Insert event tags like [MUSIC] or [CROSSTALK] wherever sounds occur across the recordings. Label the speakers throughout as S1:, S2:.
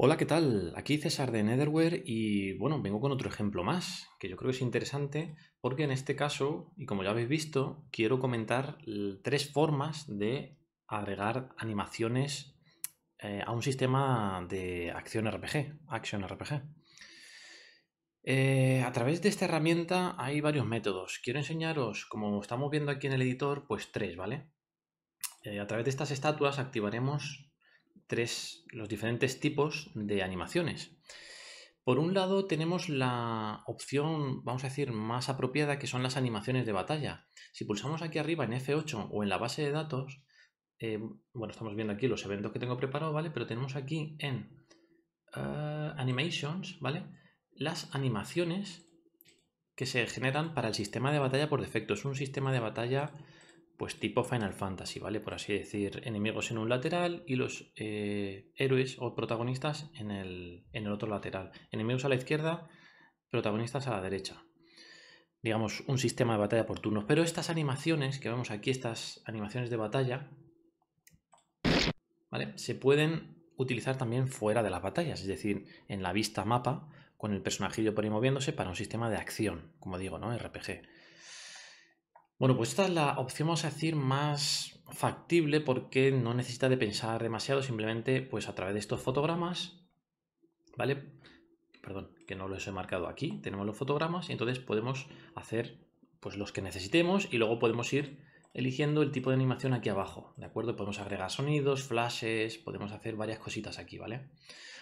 S1: Hola, ¿qué tal? Aquí César de Netherware y bueno, vengo con otro ejemplo más, que yo creo que es interesante porque en este caso, y como ya habéis visto, quiero comentar tres formas de agregar animaciones eh, a un sistema de acción RPG, RPG. Eh, a través de esta herramienta hay varios métodos. Quiero enseñaros, como estamos viendo aquí en el editor, pues tres, ¿vale? Eh, a través de estas estatuas activaremos tres, los diferentes tipos de animaciones. Por un lado tenemos la opción, vamos a decir, más apropiada, que son las animaciones de batalla. Si pulsamos aquí arriba en F8 o en la base de datos, eh, bueno, estamos viendo aquí los eventos que tengo preparados, ¿vale? Pero tenemos aquí en eh, Animations, ¿vale? Las animaciones que se generan para el sistema de batalla por defecto. Es un sistema de batalla pues tipo Final Fantasy, ¿vale? Por así decir, enemigos en un lateral y los eh, héroes o protagonistas en el, en el, otro lateral. Enemigos a la izquierda, protagonistas a la derecha. Digamos, un sistema de batalla por turnos. Pero estas animaciones, que vemos aquí, estas animaciones de batalla, ¿vale? Se pueden utilizar también fuera de las batallas, es decir, en la vista mapa, con el personajillo por ahí moviéndose para un sistema de acción, como digo, ¿no? RPG. Bueno, pues esta es la opción, vamos a decir, más factible porque no necesita de pensar demasiado, simplemente pues a través de estos fotogramas, ¿vale? Perdón, que no los he marcado aquí, tenemos los fotogramas y entonces podemos hacer pues los que necesitemos y luego podemos ir eligiendo el tipo de animación aquí abajo, ¿de acuerdo? Podemos agregar sonidos, flashes, podemos hacer varias cositas aquí, ¿vale?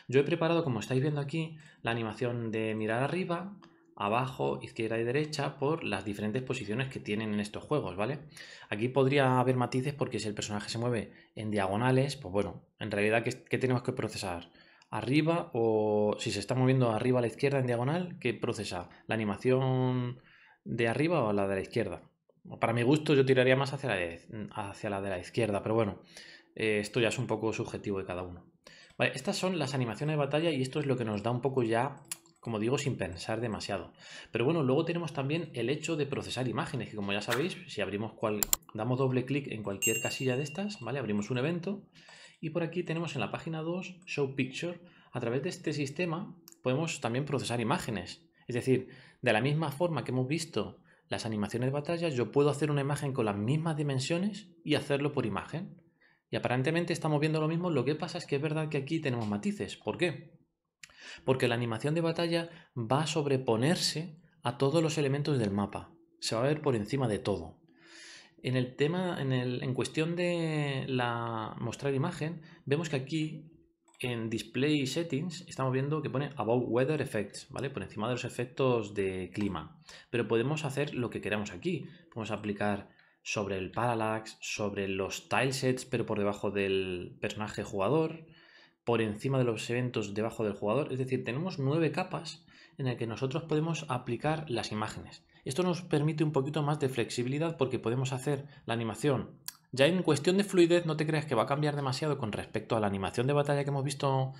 S1: Yo he preparado, como estáis viendo aquí, la animación de mirar arriba, abajo, izquierda y derecha por las diferentes posiciones que tienen en estos juegos, ¿vale? Aquí podría haber matices porque si el personaje se mueve en diagonales, pues bueno, en realidad, ¿qué, tenemos que procesar? ¿Arriba o si se está moviendo arriba a la izquierda en diagonal, qué procesa? ¿La animación de arriba o la de la izquierda? Para mi gusto yo tiraría más hacia la de, hacia la, de la izquierda, pero bueno, eh, esto ya es un poco subjetivo de cada uno. Estas son las animaciones de batalla y esto es lo que nos da un poco ya como digo, sin pensar demasiado. Pero bueno, luego tenemos también el hecho de procesar imágenes, que como ya sabéis, si abrimos cual, damos doble clic en cualquier casilla de estas, ¿vale? Abrimos un evento y por aquí tenemos en la página 2 Show Picture. A través de este sistema podemos también procesar imágenes. Es decir, de la misma forma que hemos visto las animaciones de batalla, yo puedo hacer una imagen con las mismas dimensiones y hacerlo por imagen. Y aparentemente estamos viendo lo mismo, lo que pasa es que es verdad que aquí tenemos matices. ¿Por qué? Porque la animación de batalla va a sobreponerse a todos los elementos del mapa. Se va a ver por encima de todo. En el tema, en, el, en cuestión de la mostrar imagen, vemos que aquí en Display Settings estamos viendo que pone About Weather Effects, ¿vale? Por encima de los efectos de clima. Pero podemos hacer lo que queramos aquí. Podemos aplicar sobre el parallax, sobre los tilesets, pero por debajo del personaje jugador por encima de los eventos debajo del jugador. Es decir, tenemos nueve capas en las que nosotros podemos aplicar las imágenes. Esto nos permite un poquito más de flexibilidad porque podemos hacer la animación. Ya en cuestión de fluidez no te creas que va a cambiar demasiado con respecto a la animación de batalla que hemos visto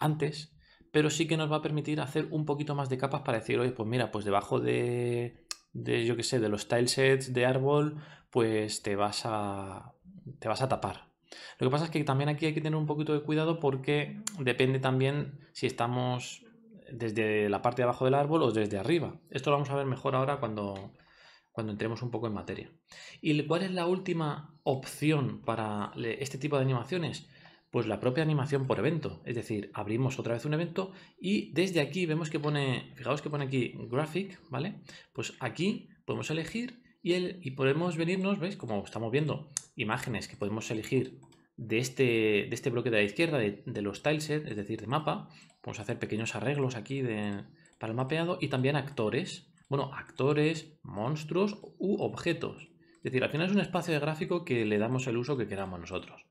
S1: antes, pero sí que nos va a permitir hacer un poquito más de capas para decir, oye, pues mira, pues debajo de, de yo que sé, de los tilesets de árbol, pues te vas a, te vas a tapar. Lo que pasa es que también aquí hay que tener un poquito de cuidado porque depende también si estamos desde la parte de abajo del árbol o desde arriba. Esto lo vamos a ver mejor ahora cuando, cuando entremos un poco en materia. ¿Y cuál es la última opción para este tipo de animaciones? Pues la propia animación por evento. Es decir, abrimos otra vez un evento y desde aquí vemos que pone, fijaos que pone aquí Graphic, ¿vale? Pues aquí podemos elegir y, podemos venirnos, ¿veis? Como estamos viendo, imágenes que podemos elegir de este, de este bloque de la izquierda, de, los tilesets, es decir, de mapa. Podemos hacer pequeños arreglos aquí de, para el mapeado y también actores. Bueno, actores, monstruos u objetos. Es decir, al final es un espacio de gráfico que le damos el uso que queramos nosotros.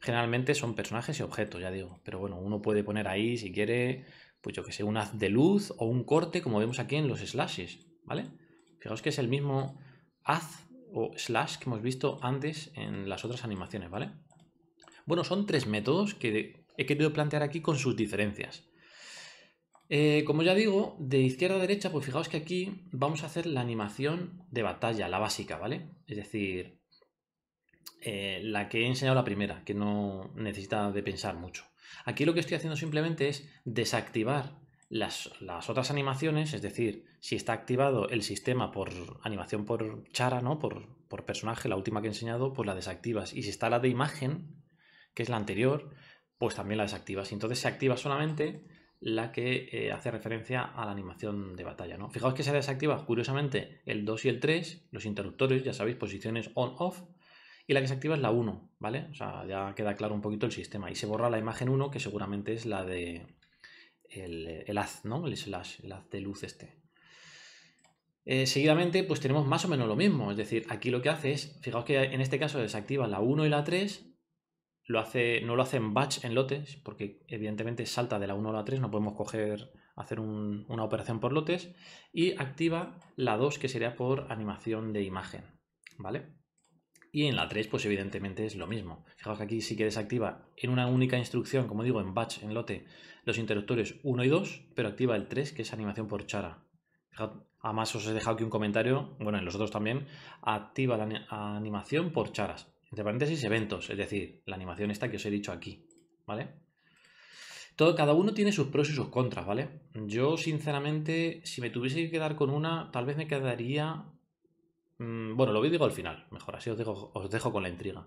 S1: Generalmente son personajes y objetos, ya digo. Pero bueno, uno puede poner ahí, si quiere, pues yo que sé, un haz de luz o un corte, como vemos aquí en los slashes, ¿vale? Fijaos que es el mismo haz o slash que hemos visto antes en las otras animaciones, ¿vale? Bueno, son tres métodos que he querido plantear aquí con sus diferencias. Eh, como ya digo, de izquierda a derecha, pues fijaos que aquí vamos a hacer la animación de batalla, la básica, ¿vale? Es decir, eh, la que he enseñado la primera, que no necesita de pensar mucho. Aquí lo que estoy haciendo simplemente es desactivar las, otras animaciones, es decir, si está activado el sistema por animación por chara, ¿no? Por, por, personaje, la última que he enseñado, pues la desactivas. Y si está la de imagen, que es la anterior, pues también la desactivas. Y entonces se activa solamente la que eh, hace referencia a la animación de batalla, ¿no? Fijaos que se desactiva, curiosamente, el 2 y el 3, los interruptores, ya sabéis, posiciones on-off, y la que se activa es la 1, ¿vale? O sea, ya queda claro un poquito el sistema. Y se borra la imagen 1, que seguramente es la de el, haz, ¿no? El slash, el haz de luz este. Eh, seguidamente, pues tenemos más o menos lo mismo. Es decir, aquí lo que hace es, fijaos que en este caso desactiva la 1 y la 3, lo hace, no lo hace en batch en lotes, porque evidentemente salta de la 1 a la 3, no podemos coger, hacer una operación por lotes, y activa la 2, que sería por animación de imagen, ¿vale? Y en la 3, pues evidentemente es lo mismo. Fijaos que aquí sí que desactiva en una única instrucción, como digo, en batch, en lote, los interruptores 1 y 2, pero activa el 3, que es animación por chara. además os he dejado aquí un comentario, bueno, en los otros también, activa la animación por charas. Entre paréntesis, eventos, es decir, la animación esta que os he dicho aquí, ¿vale? Todo, cada uno tiene sus pros y sus contras, ¿vale? Yo, sinceramente, si me tuviese que quedar con una, tal vez me quedaría bueno, lo digo al final, mejor, así os dejo, os dejo con la intriga.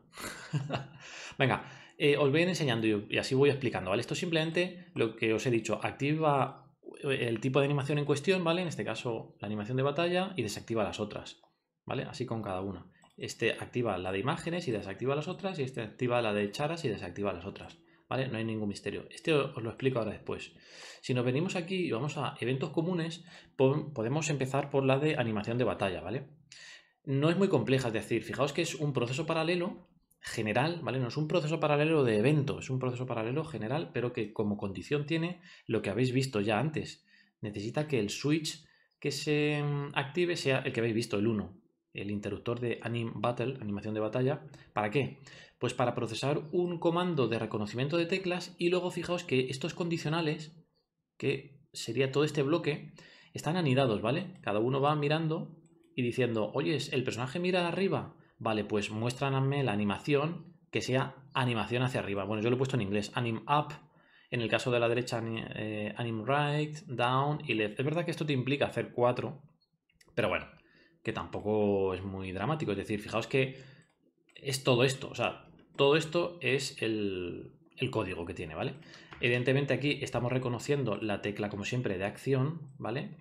S1: [LAUGHS] Venga, eh, os voy enseñando y, así voy explicando, ¿vale? Esto es simplemente lo que os he dicho, activa el tipo de animación en cuestión, ¿vale? En este caso, la animación de batalla y desactiva las otras, ¿vale? Así con cada una. Este activa la de imágenes y desactiva las otras, y este activa la de charas y desactiva las otras, ¿vale? No hay ningún misterio. Este os lo explico ahora después. Si nos venimos aquí y vamos a eventos comunes, podemos empezar por la de animación de batalla, ¿vale? No es muy compleja, es decir, fijaos que es un proceso paralelo general, ¿vale? No es un proceso paralelo de evento, es un proceso paralelo general, pero que como condición tiene lo que habéis visto ya antes. Necesita que el switch que se mm, active sea el que habéis visto, el 1, el interruptor de Anim Battle, animación de batalla. ¿Para qué? Pues para procesar un comando de reconocimiento de teclas y luego fijaos que estos condicionales, que sería todo este bloque, están anidados, ¿vale? Cada uno va mirando y diciendo, oye, ¿el personaje mira arriba? Vale, pues muéstranme la animación que sea animación hacia arriba. Bueno, yo lo he puesto en inglés, anim up, en el caso de la derecha, eh, anim right, down y left. Es verdad que esto te implica hacer cuatro, pero bueno, que tampoco es muy dramático. Es decir, fijaos que es todo esto, o sea, todo esto es el, el código que tiene, ¿vale? Evidentemente aquí estamos reconociendo la tecla, como siempre, de acción, ¿vale?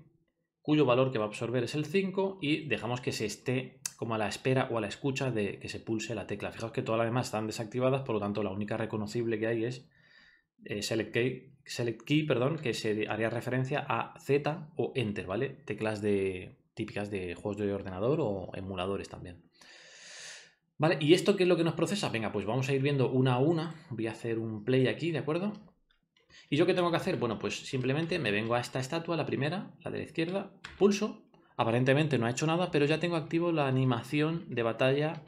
S1: Cuyo valor que va a absorber es el 5 y dejamos que se esté como a la espera o a la escucha de que se pulse la tecla. Fijaos que todas las demás están desactivadas, por lo tanto la única reconocible que hay es eh, select, key, select, key, perdón, que se haría referencia a Z o Enter, ¿vale? Teclas de, típicas de juegos de ordenador o emuladores también. ¿Vale? ¿Y esto qué es lo que nos procesa? Venga, pues vamos a ir viendo una a una. Voy a hacer un play aquí, ¿de acuerdo? ¿Y yo qué tengo que hacer? Bueno, pues simplemente me vengo a esta estatua, la primera, la de la izquierda, pulso, aparentemente no ha hecho nada, pero ya tengo activo la animación de batalla,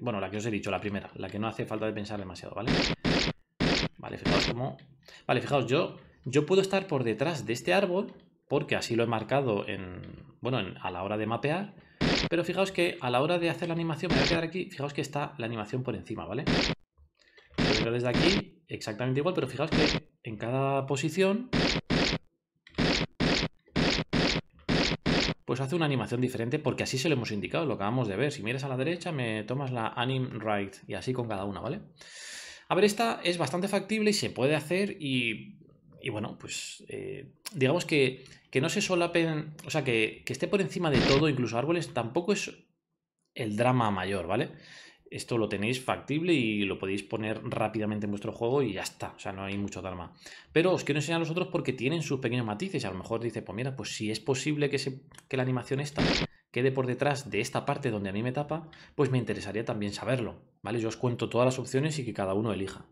S1: bueno, la que os he dicho, la primera, la que no hace falta de pensar demasiado, ¿vale? Vale, fijaos cómo... Vale, fijaos, yo, yo puedo estar por detrás de este árbol, porque así lo he marcado en, bueno, a la hora de mapear, pero fijaos que a la hora de hacer la animación, me voy a quedar aquí, fijaos que está la animación por encima, ¿vale? Pero desde aquí exactamente igual, pero fijaos que en cada posición pues hace una animación diferente porque así se lo hemos indicado, lo acabamos de ver. Si miras a la derecha me tomas la anim right y así con cada una, ¿vale? A ver, esta es bastante factible y se puede hacer y, bueno, pues eh, digamos que, que, no se solapen, o sea, que, que esté por encima de todo, incluso árboles, tampoco es el drama mayor, ¿vale? Esto lo tenéis factible y lo podéis poner rápidamente en vuestro juego y ya está, o sea, no hay mucho drama. Pero os quiero enseñar los otros porque tienen sus pequeños matices a lo mejor dice, pues mira, pues si es posible que, se, que la animación esta quede por detrás de esta parte donde a mí me tapa, pues me interesaría también saberlo, ¿vale? Yo os cuento todas las opciones y que cada uno elija.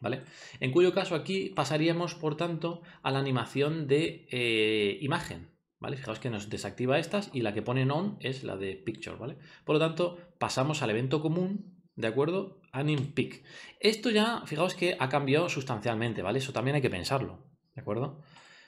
S1: ¿Vale? En cuyo caso aquí pasaríamos, por tanto, a la animación de eh, imagen, ¿vale? Fijaos que nos desactiva estas y la que pone on es la de picture, ¿vale? Por lo tanto, pasamos al evento común, ¿de acuerdo? Anim pick. Esto ya, fijaos que ha cambiado sustancialmente, ¿vale? Eso también hay que pensarlo, ¿de acuerdo?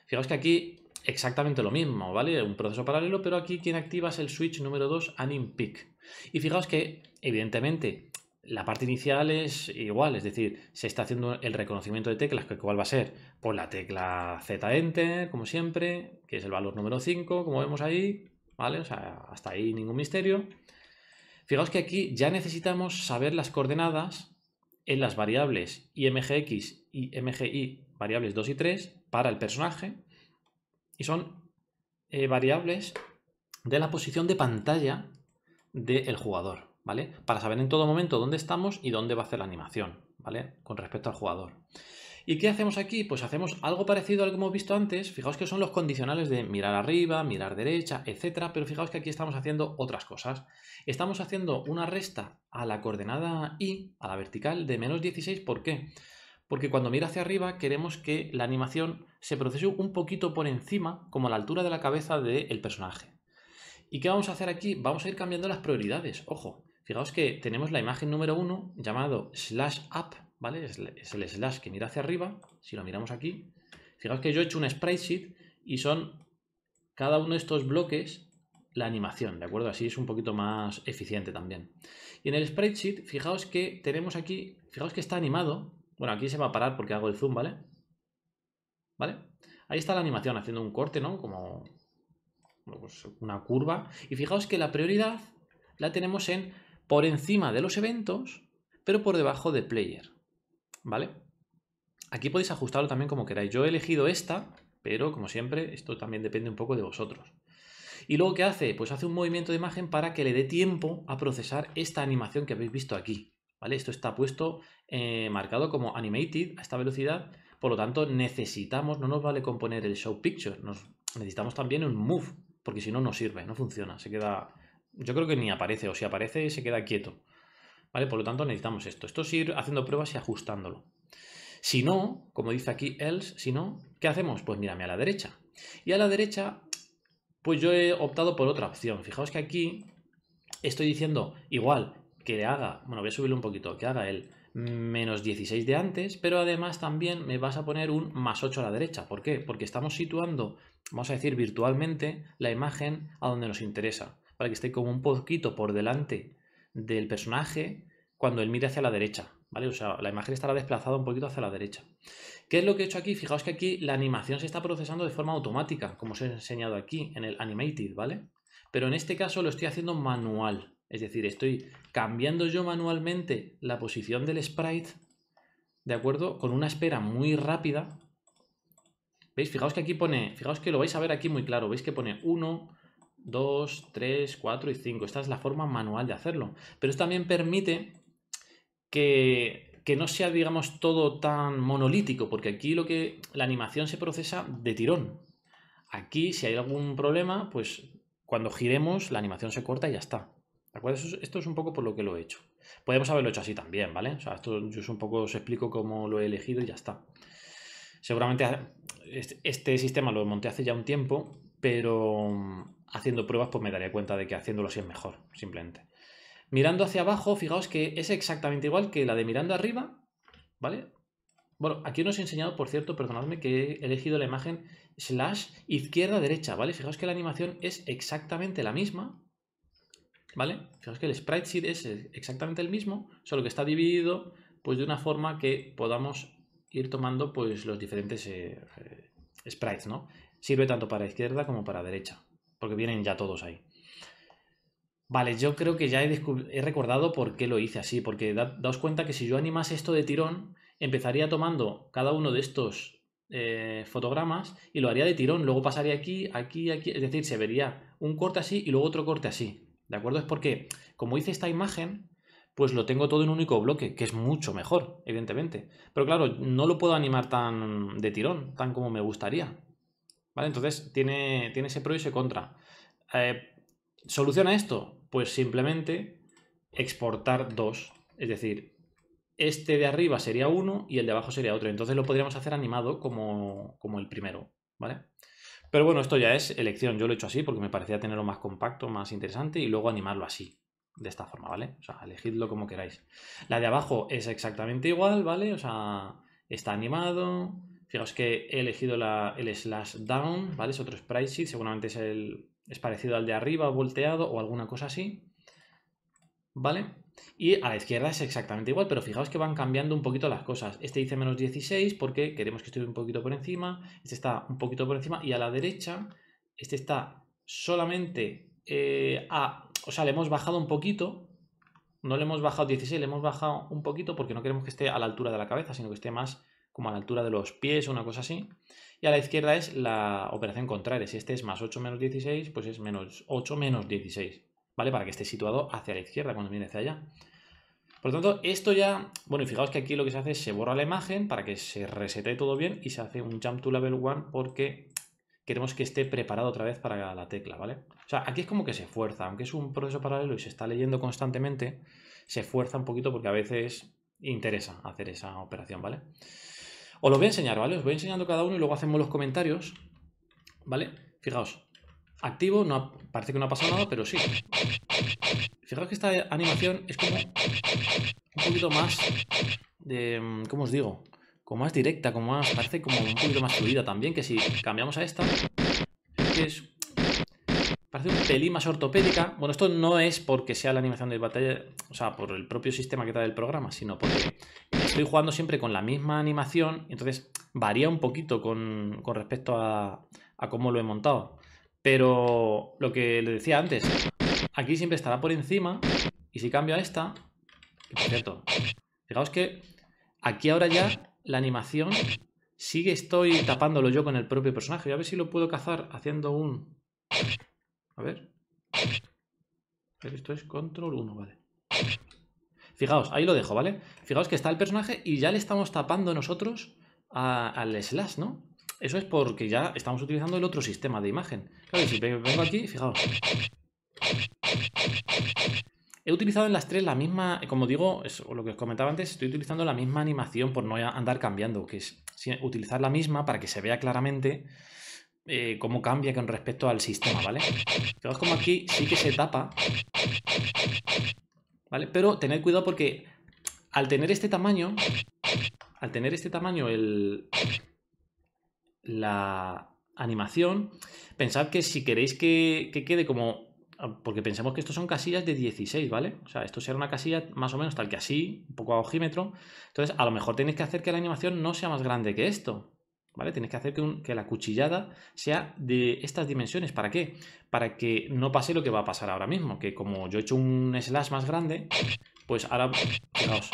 S1: Fijaos que aquí exactamente lo mismo, ¿vale? Un proceso paralelo, pero aquí quien activa es el switch número 2, anim pick. Y fijaos que, evidentemente, la parte inicial es igual, es decir, se está haciendo el reconocimiento de teclas, que cuál va a ser, pues la tecla Z Enter, como siempre, que es el valor número 5, como vemos ahí, ¿vale? O sea, hasta ahí ningún misterio. Fijaos que aquí ya necesitamos saber las coordenadas en las variables imgx y mgi, variables 2 y 3, para el personaje, y son eh, variables de la posición de pantalla del jugador, ¿vale? Para saber en todo momento dónde estamos y dónde va a hacer la animación, ¿vale? Con respecto al jugador. ¿Y qué hacemos aquí? Pues hacemos algo parecido a lo que hemos visto antes. Fijaos que son los condicionales de mirar arriba, mirar derecha, etcétera, pero fijaos que aquí estamos haciendo otras cosas. Estamos haciendo una resta a la coordenada y, a la vertical, de menos 16. ¿Por qué? Porque cuando mira hacia arriba queremos que la animación se procese un poquito por encima, como la altura de la cabeza del personaje. ¿Y qué vamos a hacer aquí? Vamos a ir cambiando las prioridades. Ojo, fijaos que tenemos la imagen número 1 llamado slash up ¿vale? Es, el slash que mira hacia arriba, si lo miramos aquí. Fijaos que yo he hecho un sprite sheet y son cada uno de estos bloques la animación, ¿de acuerdo? Así es un poquito más eficiente también. Y en el sprite sheet, fijaos que tenemos aquí, fijaos que está animado. Bueno, aquí se va a parar porque hago el zoom, ¿vale? ¿Vale? Ahí está la animación haciendo un corte, ¿no? Como pues una curva. Y fijaos que la prioridad la tenemos en por encima de los eventos, pero por debajo de player. ¿vale? Aquí podéis ajustarlo también como queráis. Yo he elegido esta, pero como siempre, esto también depende un poco de vosotros. Y luego, ¿qué hace? Pues hace un movimiento de imagen para que le dé tiempo a procesar esta animación que habéis visto aquí. ¿Vale? Esto está puesto eh, marcado como animated a esta velocidad, por lo tanto necesitamos, no nos vale componer el show picture, nos, necesitamos también un move, porque si no, no sirve, no funciona, se queda, yo creo que ni aparece, o si aparece se queda quieto. ¿Vale? Por lo tanto, necesitamos esto. Esto es ir haciendo pruebas y ajustándolo. Si no, como dice aquí else, si no, ¿qué hacemos? Pues mírame a la derecha. Y a la derecha, pues yo he optado por otra opción. Fijaos que aquí estoy diciendo igual que le haga, bueno, voy a subirlo un poquito, que haga el menos 16 de antes, pero además también me vas a poner un más 8 a la derecha. ¿Por qué? Porque estamos situando, vamos a decir virtualmente, la imagen a donde nos interesa, para que esté como un poquito por delante del personaje cuando él mire hacia la derecha, ¿vale? O sea, la imagen estará desplazada un poquito hacia la derecha. ¿Qué es lo que he hecho aquí? Fijaos que aquí la animación se está procesando de forma automática, como os he enseñado aquí en el Animated, ¿vale? Pero en este caso lo estoy haciendo manual, es decir, estoy cambiando yo manualmente la posición del sprite, ¿de acuerdo? Con una espera muy rápida. ¿Veis? Fijaos que aquí pone, fijaos que lo vais a ver aquí muy claro, veis que pone 1, 2, 3, 4 y 5. Esta es la forma manual de hacerlo. Pero esto también permite que, que, no sea, digamos, todo tan monolítico, porque aquí lo que la animación se procesa de tirón. Aquí, si hay algún problema, pues cuando giremos la animación se corta y ya está. ¿De acuerdo? Esto es un poco por lo que lo he hecho. Podemos haberlo hecho así también, ¿vale? O sea, esto yo un poco os explico cómo lo he elegido y ya está. Seguramente este sistema lo monté hace ya un tiempo, pero haciendo pruebas pues me daría cuenta de que haciéndolo así es mejor, simplemente. Mirando hacia abajo, fijaos que es exactamente igual que la de mirando arriba, ¿vale? Bueno, aquí os he enseñado, por cierto, perdonadme que he elegido la imagen slash izquierda-derecha, ¿vale? Fijaos que la animación es exactamente la misma, ¿vale? Fijaos que el sprite sheet es exactamente el mismo, solo que está dividido pues de una forma que podamos ir tomando pues los diferentes eh, eh, sprites, ¿no? Sirve tanto para izquierda como para derecha porque vienen ya todos ahí. Vale, yo creo que ya he, recordado por qué lo hice así, porque daos cuenta que si yo animase esto de tirón, empezaría tomando cada uno de estos eh, fotogramas y lo haría de tirón, luego pasaría aquí, aquí, aquí, es decir, se vería un corte así y luego otro corte así, ¿de acuerdo? Es porque como hice esta imagen, pues lo tengo todo en un único bloque, que es mucho mejor, evidentemente. Pero claro, no lo puedo animar tan de tirón, tan como me gustaría. ¿Vale? Entonces tiene, tiene ese pro y ese contra. Eh, ¿Soluciona esto? Pues simplemente exportar dos. Es decir, este de arriba sería uno y el de abajo sería otro. Entonces lo podríamos hacer animado como, como el primero. ¿Vale? Pero bueno, esto ya es elección. Yo lo he hecho así porque me parecía tenerlo más compacto, más interesante y luego animarlo así. De esta forma, ¿vale? O sea, elegidlo como queráis. La de abajo es exactamente igual, ¿vale? O sea, está animado. Fijaos que he elegido el slash down, ¿vale? Es otro sprite sheet, seguramente es parecido al de arriba, volteado o alguna cosa así. ¿Vale? Y a la izquierda es exactamente igual, pero fijaos que van cambiando un poquito las cosas. Este dice menos 16 porque queremos que esté un poquito por encima, este está un poquito por encima y a la derecha este está solamente eh, a... O sea, le hemos bajado un poquito, no le hemos bajado 16, le hemos bajado un poquito porque no queremos que esté a la altura de la cabeza, sino que esté más como a la altura de los pies o una cosa así. Y a la izquierda es la operación contraria. Si este es más 8 menos 16, pues es menos 8 menos 16. ¿Vale? Para que esté situado hacia la izquierda cuando viene hacia allá. Por lo tanto, esto ya... Bueno, y fijaos que aquí lo que se hace es se borra la imagen para que se resete todo bien y se hace un jump to level 1 porque queremos que esté preparado otra vez para la tecla, ¿vale? O sea, aquí es como que se fuerza, aunque es un proceso paralelo y se está leyendo constantemente, se fuerza un poquito porque a veces interesa hacer esa operación, ¿vale? Os lo voy a enseñar, ¿vale? Os voy enseñando cada uno y luego hacemos los comentarios, ¿vale? Fijaos, activo, no, parece que no ha pasado nada, pero sí. Fijaos que esta animación es como un poquito más de, ¿cómo os digo? Como más directa, como más, parece como un poquito más fluida también, que si cambiamos a esta, es Parece un pelín más ortopédica. Bueno, esto no es porque sea la animación de batalla, o sea, por el propio sistema que trae el programa, sino porque estoy jugando siempre con la misma animación, entonces varía un poquito con, respecto a, cómo lo he montado. Pero lo que le decía antes, aquí siempre estará por encima, y si cambio a esta, por cierto, fijaos que aquí ahora ya la animación sigue estoy tapándolo yo con el propio personaje. a ver si lo puedo cazar haciendo un a ver. Esto es control 1, vale. Fijaos, ahí lo dejo, ¿vale? Fijaos que está el personaje y ya le estamos tapando nosotros al slash, ¿no? Eso es porque ya estamos utilizando el otro sistema de imagen. Claro, si vengo aquí, fijaos. He utilizado en las tres la misma, como digo, lo que os comentaba antes, estoy utilizando la misma animación por no andar cambiando, que es utilizar la misma para que se vea claramente eh, cómo cambia con respecto al sistema, ¿vale? Fijaos como aquí sí que se tapa, ¿vale? Pero tened cuidado porque al tener este tamaño, al tener este tamaño el, la animación, pensad que si queréis que, que quede como porque pensemos que estos son casillas de 16, ¿vale? O sea, esto será una casilla más o menos tal que así, un poco a ojímetro. Entonces, a lo mejor tenéis que hacer que la animación no sea más grande que esto. ¿Vale? Tienes que hacer que, la cuchillada sea de estas dimensiones. ¿Para qué? Para que no pase lo que va a pasar ahora mismo. Que como yo he hecho un slash más grande, pues ahora... Fijaos.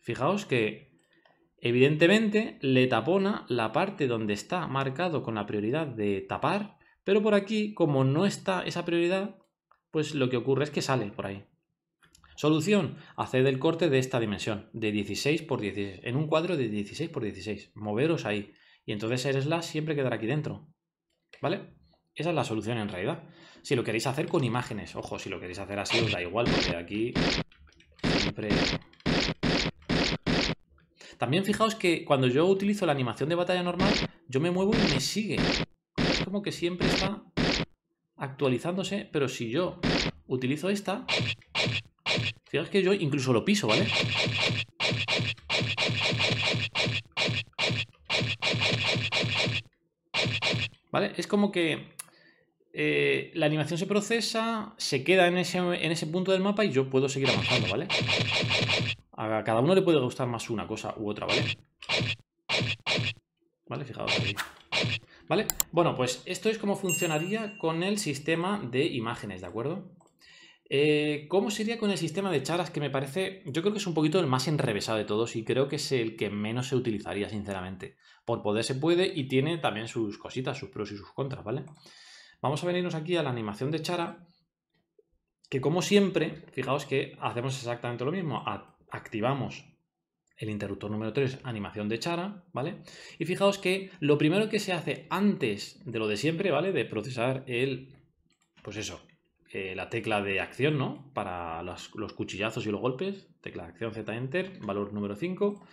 S1: Fijaos que evidentemente le tapona la parte donde está marcado con la prioridad de tapar, pero por aquí, como no está esa prioridad, pues lo que ocurre es que sale por ahí. Solución, haced el corte de esta dimensión, de 16 por 16, en un cuadro de 16 por 16. Moveros ahí. Y entonces el slash siempre quedará aquí dentro. ¿Vale? Esa es la solución en realidad. Si lo queréis hacer con imágenes, ojo, si lo queréis hacer así os da igual, porque aquí siempre... También fijaos que cuando yo utilizo la animación de batalla normal, yo me muevo y me sigue. Es como que siempre está actualizándose, pero si yo utilizo esta, Fijaos que yo incluso lo piso, ¿vale? ¿Vale? Es como que eh, la animación se procesa, se queda en ese, en ese punto del mapa y yo puedo seguir avanzando, ¿vale? A cada uno le puede gustar más una cosa u otra, ¿vale? ¿Vale? Fijaos ahí. ¿Vale? Bueno, pues esto es como funcionaría con el sistema de imágenes, ¿de acuerdo? Eh, ¿Cómo sería con el sistema de charas? Que me parece, yo creo que es un poquito el más enrevesado de todos y creo que es el que menos se utilizaría, sinceramente. Por poder se puede y tiene también sus cositas, sus pros y sus contras, ¿vale? Vamos a venirnos aquí a la animación de chara, que como siempre, fijaos que hacemos exactamente lo mismo. Activamos el interruptor número 3, animación de chara, ¿vale? Y fijaos que lo primero que se hace antes de lo de siempre, ¿vale? De procesar el, pues eso, eh, la tecla de acción, ¿no? Para los, cuchillazos y los golpes, tecla de acción Z Enter, valor número 5.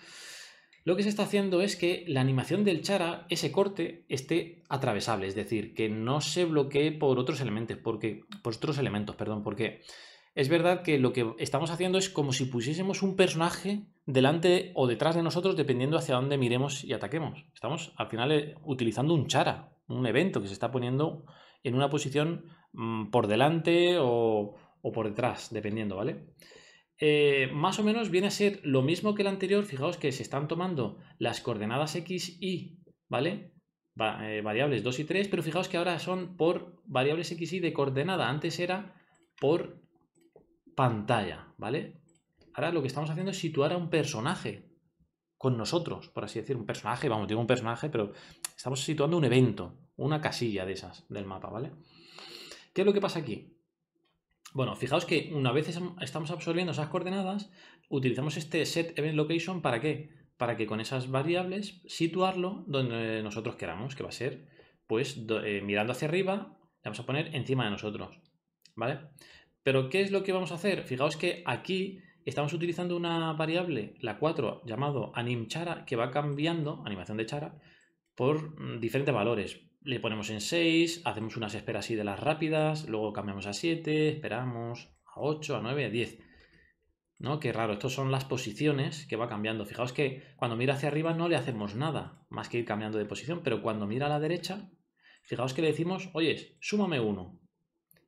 S1: Lo que se está haciendo es que la animación del chara, ese corte, esté atravesable, es decir, que no se bloquee por otros elementos, porque, por otros elementos, perdón, porque es verdad que lo que estamos haciendo es como si pusiésemos un personaje delante o detrás de nosotros dependiendo hacia dónde miremos y ataquemos. Estamos al final eh, utilizando un chara, un evento que se está poniendo en una posición Mm, por delante o, o por detrás, dependiendo, ¿vale? Eh, más o menos viene a ser lo mismo que el anterior. Fijaos que se están tomando las coordenadas x, y, ¿vale? Eh, variables 2 y 3, pero fijaos que ahora son por variables x, y de coordenada. Antes era por pantalla, ¿vale? Ahora lo que estamos haciendo es situar a un personaje con nosotros, por así decir, un personaje, vamos, digo un personaje, pero estamos situando un evento, una casilla de esas del mapa, ¿vale? ¿Qué es lo que pasa aquí? Bueno, fijaos que una vez estamos absorbiendo esas coordenadas, utilizamos este set event location para qué? Para que con esas variables situarlo donde nosotros queramos, que va a ser, pues, eh, mirando hacia arriba, le vamos a poner encima de nosotros, ¿vale? Pero, ¿qué es lo que vamos a hacer? Fijaos que aquí estamos utilizando una variable, la 4, llamado animchara, que va cambiando, animación de chara, por mm, diferentes valores le ponemos en 6, hacemos unas esperas así de las rápidas, luego cambiamos a 7, esperamos a 8, a 9, a 10. ¿No? Qué raro, estas son las posiciones que va cambiando. Fijaos que cuando mira hacia arriba no le hacemos nada, más que ir cambiando de posición, pero cuando mira a la derecha, fijaos que le decimos, oye, súmame 1.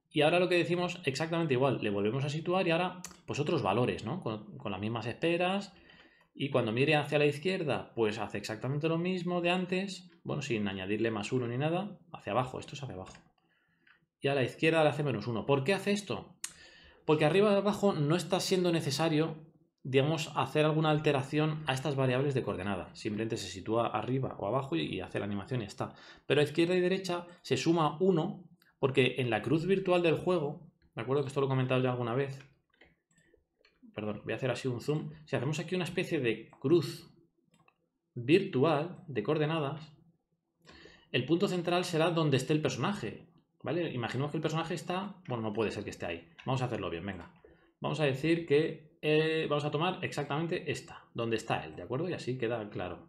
S1: Y ahora lo que decimos exactamente igual, le volvemos a situar y ahora pues otros valores, ¿no? Con, con las mismas esperas, y cuando mire hacia la izquierda, pues hace exactamente lo mismo de antes, bueno, sin añadirle más uno ni nada, hacia abajo, esto es abajo. Y a la izquierda le hace menos uno. ¿Por qué hace esto? Porque arriba y abajo no está siendo necesario, digamos, hacer alguna alteración a estas variables de coordenada. Simplemente se sitúa arriba o abajo y hace la animación y está. Pero a izquierda y derecha se suma uno, porque en la cruz virtual del juego, me acuerdo que esto lo he comentado ya alguna vez, perdón, voy a hacer así un zoom. Si hacemos aquí una especie de cruz virtual de coordenadas, el punto central será donde esté el personaje. ¿Vale? Imaginemos que el personaje está. Bueno, no puede ser que esté ahí. Vamos a hacerlo bien, venga. Vamos a decir que eh, vamos a tomar exactamente esta, donde está él, ¿de acuerdo? Y así queda claro.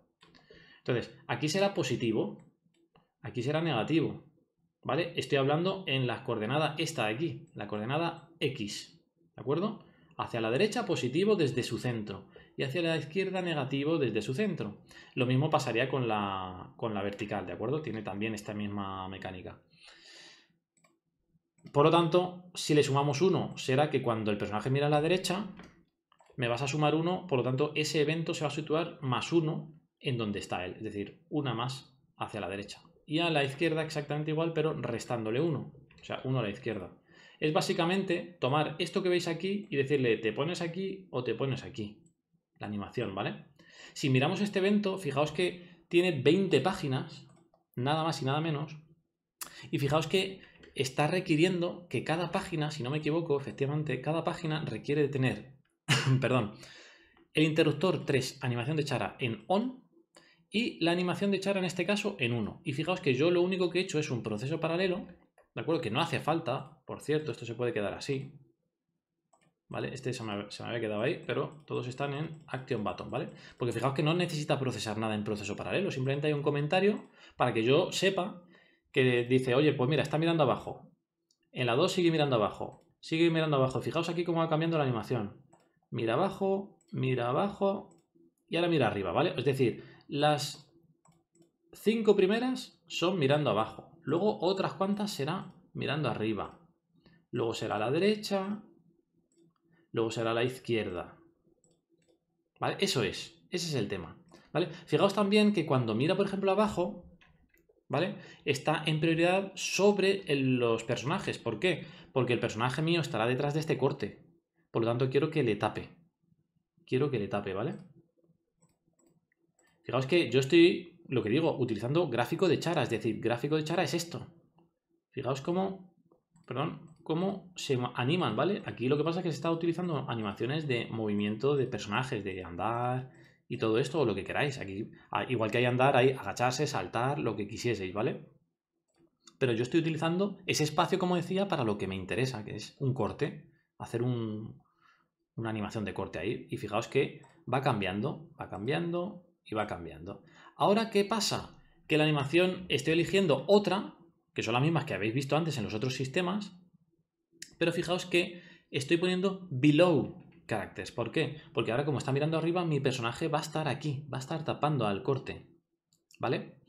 S1: Entonces, aquí será positivo, aquí será negativo, ¿vale? Estoy hablando en la coordenada esta de aquí, la coordenada X, ¿de acuerdo? Hacia la derecha positivo desde su centro y hacia la izquierda negativo desde su centro. Lo mismo pasaría con la, con la vertical, ¿de acuerdo? Tiene también esta misma mecánica. Por lo tanto, si le sumamos 1, será que cuando el personaje mira a la derecha, me vas a sumar 1, por lo tanto, ese evento se va a situar más 1 en donde está él, es decir, una más hacia la derecha. Y a la izquierda exactamente igual, pero restándole 1, o sea, 1 a la izquierda es básicamente tomar esto que veis aquí y decirle te pones aquí o te pones aquí. La animación, ¿vale? Si miramos este evento, fijaos que tiene 20 páginas, nada más y nada menos. Y fijaos que está requiriendo que cada página, si no me equivoco, efectivamente, cada página requiere de tener, [COUGHS] perdón, el interruptor 3, animación de chara en on y la animación de chara en este caso en 1. Y fijaos que yo lo único que he hecho es un proceso paralelo ¿De acuerdo? Que no hace falta, por cierto, esto se puede quedar así. ¿Vale? Este se me, había quedado ahí, pero todos están en Action Button, ¿vale? Porque fijaos que no necesita procesar nada en proceso paralelo, simplemente hay un comentario para que yo sepa que dice, oye, pues mira, está mirando abajo. En la 2 sigue mirando abajo, sigue mirando abajo. Fijaos aquí cómo va cambiando la animación. Mira abajo, mira abajo y ahora mira arriba, ¿vale? Es decir, las cinco primeras son mirando abajo. Luego otras cuantas será mirando arriba. Luego será a la derecha. Luego será la izquierda. ¿Vale? Eso es. Ese es el tema. ¿Vale? Fijaos también que cuando mira, por ejemplo, abajo, ¿vale? Está en prioridad sobre los personajes. ¿Por qué? Porque el personaje mío estará detrás de este corte. Por lo tanto, quiero que le tape. Quiero que le tape, ¿vale? Fijaos que yo estoy lo que digo, utilizando gráfico de chara, es decir, gráfico de chara es esto. Fijaos cómo, perdón, cómo se animan, ¿vale? Aquí lo que pasa es que se está utilizando animaciones de movimiento de personajes, de andar y todo esto, o lo que queráis. Aquí, ah, igual que hay andar, hay agacharse, saltar, lo que quisieseis, ¿vale? Pero yo estoy utilizando ese espacio, como decía, para lo que me interesa, que es un corte, hacer un, una animación de corte ahí. Y fijaos que va cambiando, va cambiando y va cambiando. Ahora, ¿qué pasa? Que la animación estoy eligiendo otra, que son las mismas que habéis visto antes en los otros sistemas, pero fijaos que estoy poniendo below characters. ¿Por qué? Porque ahora como está mirando arriba, mi personaje va a estar aquí, va a estar tapando al corte. ¿Vale?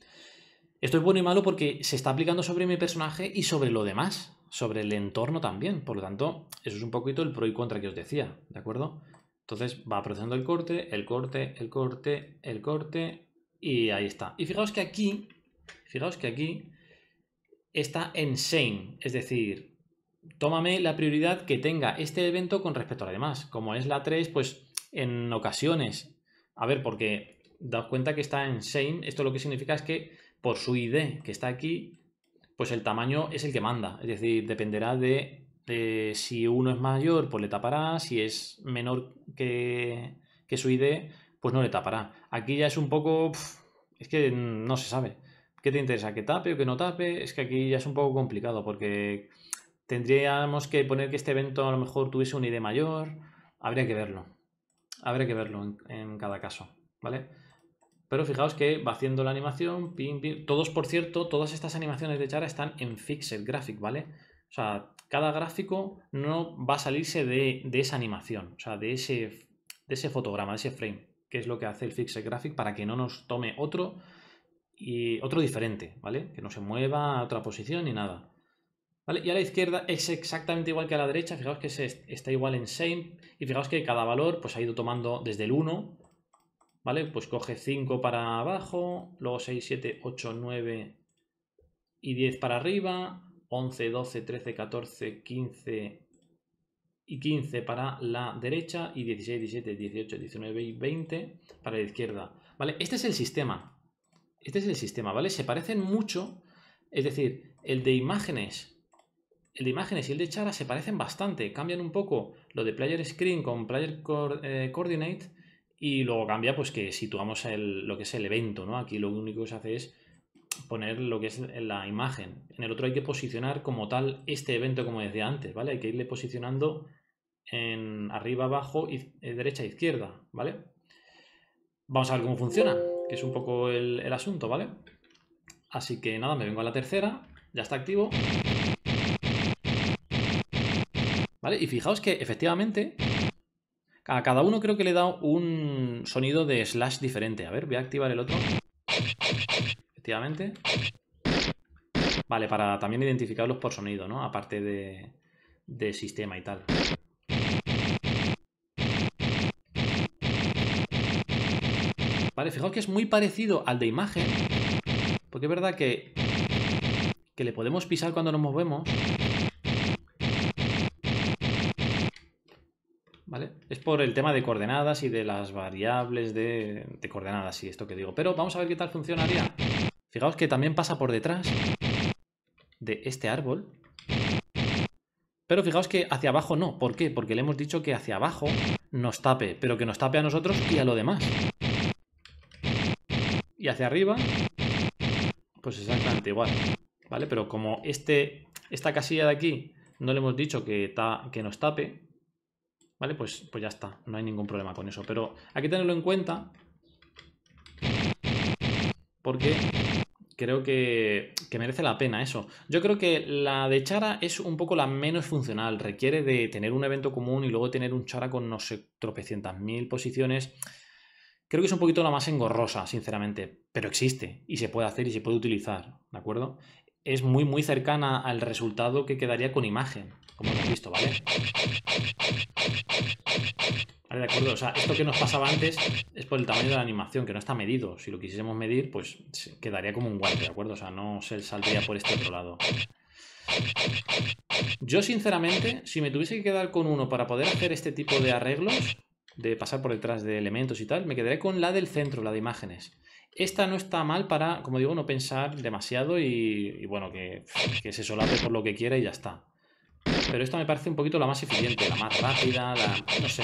S1: Esto es bueno y malo porque se está aplicando sobre mi personaje y sobre lo demás. sobre el entorno también. Por lo tanto, eso es un poquito el pro y contra que os decía, ¿de acuerdo? Entonces va procesando el corte, el corte, el corte, el corte y ahí está. Y fijaos que aquí, fijaos que aquí está en same, es decir, tómame la prioridad que tenga este evento con respecto a la demás. Como es la 3, pues en ocasiones, a ver, porque daos cuenta que está en same, esto lo que significa es que por su ID que está aquí, pues el tamaño es el que manda. Es decir, dependerá de, si uno es mayor, pues le tapará, si es menor que, su ID, pues no le tapará. Aquí ya es un poco... es que no se sabe. ¿Qué te interesa? ¿Que tape o que no tape? Es que aquí ya es un poco complicado porque tendríamos que poner que este evento a lo mejor tuviese un ID mayor. Habría que verlo. Habría que verlo en, cada caso. ¿Vale? Pero fijaos que va haciendo la animación, pim, pim. Todos, por cierto, todas estas animaciones de Chara están en Fixed Graphic, ¿vale? O sea, cada gráfico no va a salirse de, esa animación, o sea, de ese, de ese fotograma, de ese frame, que es lo que hace el Fixed Graphic para que no nos tome otro y otro diferente, ¿vale? Que no se mueva a otra posición ni nada. ¿Vale? Y a la izquierda es exactamente igual que a la derecha, fijaos que está igual en same y fijaos que cada valor pues ha ido tomando desde el 1 ¿vale? Pues coge 5 para abajo, luego 6, 7, 8, 9 y 10 para arriba, 11, 12, 13, 14, 15 y 15 para la derecha y 16, 17, 18, 19 y 20 para la izquierda, ¿vale? Este es el sistema, este es el sistema, ¿vale? Se parecen mucho, es decir, el de imágenes el de imágenes y el de Chara se parecen bastante, cambian un poco lo de Player Screen con Player eh, Coordinate y luego cambia, pues que situamos lo que es el evento, ¿no? Aquí lo único que se hace es poner lo que es la imagen. En el otro hay que posicionar como tal este evento, como decía antes, ¿vale? Hay que irle posicionando en arriba, abajo, y, eh, derecha, izquierda, ¿vale? Vamos a ver cómo funciona, que es un poco el, el asunto, ¿vale? Así que nada, me vengo a la tercera, ya está activo. Y fijaos que efectivamente a cada uno creo que le he dado un sonido de slash diferente. A ver, voy a activar el otro. Efectivamente. Vale, para también identificarlos por sonido, ¿no? Aparte de, sistema y tal. Vale, fijaos que es muy parecido al de imagen. Porque es verdad que, que le podemos pisar cuando nos movemos. Es por el tema de coordenadas y de las variables de, coordenadas y esto que digo. Pero vamos a ver qué tal funcionaría. Fijaos que también pasa por detrás de este árbol. Pero fijaos que hacia abajo no. ¿Por qué? Porque le hemos dicho que hacia abajo nos tape, pero que nos tape a nosotros y a lo demás. Y hacia arriba, pues exactamente igual. ¿Vale? Pero como este, esta casilla de aquí no le hemos dicho que, que nos tape, ¿Vale? Pues, pues ya está, no hay ningún problema con eso. Pero hay que tenerlo en cuenta porque creo que, merece la pena eso. Yo creo que la de Chara es un poco la menos funcional. Requiere de tener un evento común y luego tener un Chara con no sé, tropecientas mil posiciones. Creo que es un poquito la más engorrosa, sinceramente. Pero existe y se puede hacer y se puede utilizar, ¿de acuerdo? Es muy, muy cercana al resultado que quedaría con imagen, como hemos visto, ¿vale? Vale, de acuerdo. O sea, esto que nos pasaba antes es por el tamaño de la animación, que no está medido. Si lo quisiésemos medir, pues quedaría como un guante, ¿de acuerdo? O sea, no se saldría por este otro lado. Yo, sinceramente, si me tuviese que quedar con uno para poder hacer este tipo de arreglos, de pasar por detrás de elementos y tal, me quedaré con la del centro, la de imágenes. Esta no está mal para, como digo, no pensar demasiado y, bueno, que, que se solape por lo que quiera y ya está. Pero esta me parece un poquito la más eficiente, la más rápida, la... no sé.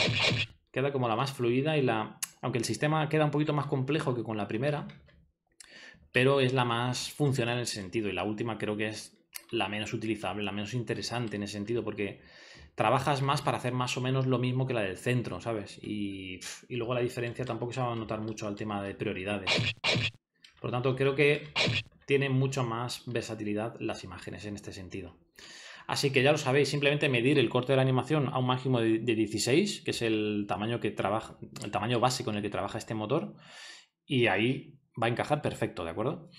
S1: Queda como la más fluida y la... Aunque el sistema queda un poquito más complejo que con la primera, pero es la más funcional en ese sentido. Y la última creo que es la menos utilizable, la menos interesante en ese sentido, porque trabajas más para hacer más o menos lo mismo que la del centro, ¿sabes? Y, y luego la diferencia tampoco se va a notar mucho al tema de prioridades. Por lo tanto, creo que tiene mucho más versatilidad las imágenes en este sentido. Así que ya lo sabéis, simplemente medir el corte de la animación a un máximo de 16, que es el tamaño que trabaja, el tamaño base con el que trabaja este motor, y ahí va a encajar perfecto, ¿de acuerdo?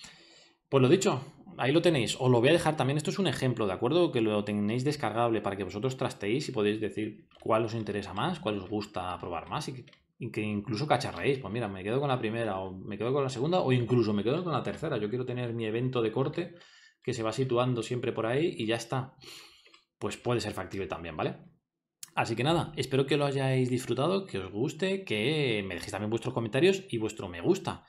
S1: Pues lo dicho, ahí lo tenéis. Os lo voy a dejar también. Esto es un ejemplo, ¿de acuerdo? Que lo tenéis descargable para que vosotros trasteéis y podéis decir cuál os interesa más, cuál os gusta probar más y que, incluso cacharréis. Pues mira, me quedo con la primera o me quedo con la segunda o incluso me quedo con la tercera. Yo quiero tener mi evento de corte que se va situando siempre por ahí y ya está. Pues puede ser factible también, ¿vale? Así que nada, espero que lo hayáis disfrutado, que os guste, que me dejéis también vuestros comentarios y vuestro me gusta.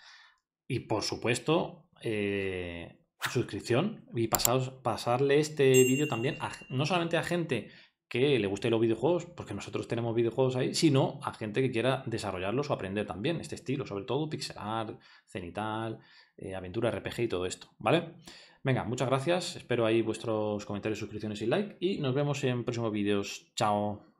S1: Y por supuesto, eh, suscripción y pasarle este vídeo también no solamente a gente que le guste los videojuegos, porque nosotros tenemos videojuegos ahí, sino a gente que quiera desarrollarlos o aprender también este estilo, sobre todo pixel art, cenital, eh, aventura RPG y todo esto, ¿vale? Venga, muchas gracias, espero ahí vuestros comentarios, suscripciones y like y nos vemos en próximos vídeos. Chao.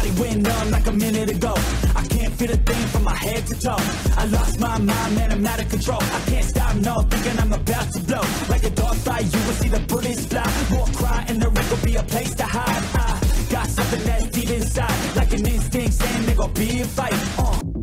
S1: Body went numb like a minute ago. I can't feel a thing from my head to toe. I lost my mind, man, I'm out of control. I can't stop, no, thinking I'm about to blow. Like a dog fight, you will see the bullets fly. War cry, and the ring will be a place to hide. I got something that's deep inside. Like an instinct saying there gon' be a fight uh.